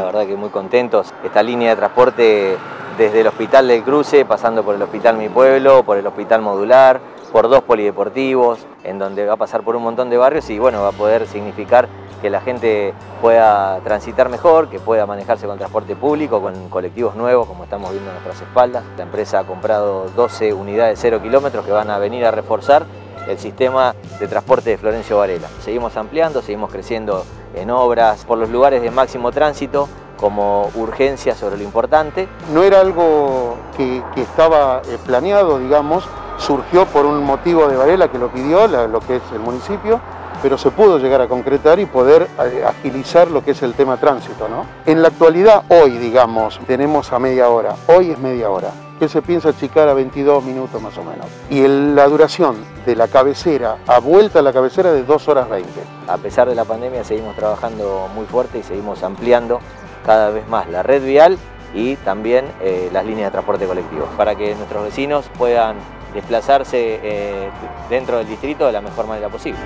la verdad que muy contentos. Esta línea de transporte desde el Hospital del Cruce, pasando por el Hospital Mi Pueblo, por el Hospital Modular, por dos polideportivos, en donde va a pasar por un montón de barrios y bueno, va a poder significar que la gente pueda transitar mejor, que pueda manejarse con transporte público, con colectivos nuevos, como estamos viendo a nuestras espaldas. La empresa ha comprado 12 unidades cero kilómetros que van a venir a reforzar el sistema de transporte de Florencio Varela. Seguimos ampliando, seguimos creciendo en obras por los lugares de máximo tránsito, como urgencia sobre lo importante. No era algo que, estaba eh, planeado, digamos, surgió por un motivo de Varela que lo pidió, lo que es el municipio, pero se pudo llegar a concretar y poder eh, agilizar lo que es el tema tránsito. ¿no? En la actualidad, hoy, digamos, tenemos a media hora, hoy es media hora. ¿Qué se piensa achicar a 22 minutos más o menos? Y la duración de la cabecera a vuelta a la cabecera de 2 horas 20. A pesar de la pandemia seguimos trabajando muy fuerte y seguimos ampliando cada vez más la red vial y también eh, las líneas de transporte colectivo para que nuestros vecinos puedan desplazarse eh, dentro del distrito de la mejor manera posible.